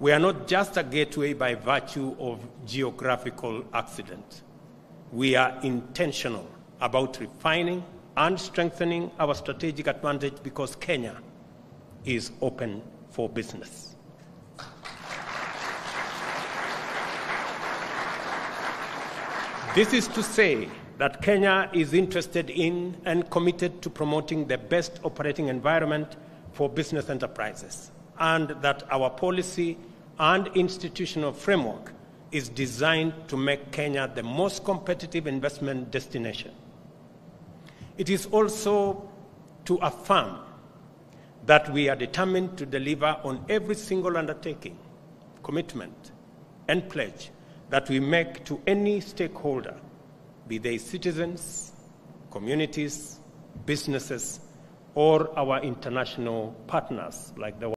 We are not just a gateway by virtue of geographical accident. We are intentional about refining and strengthening our strategic advantage because Kenya is open for business. This is to say that Kenya is interested in and committed to promoting the best operating environment for business enterprises, and that our policy and institutional framework is designed to make Kenya the most competitive investment destination. It is also to affirm that we are determined to deliver on every single undertaking, commitment, and pledge that we make to any stakeholder, be they citizens, communities, businesses, or our international partners like the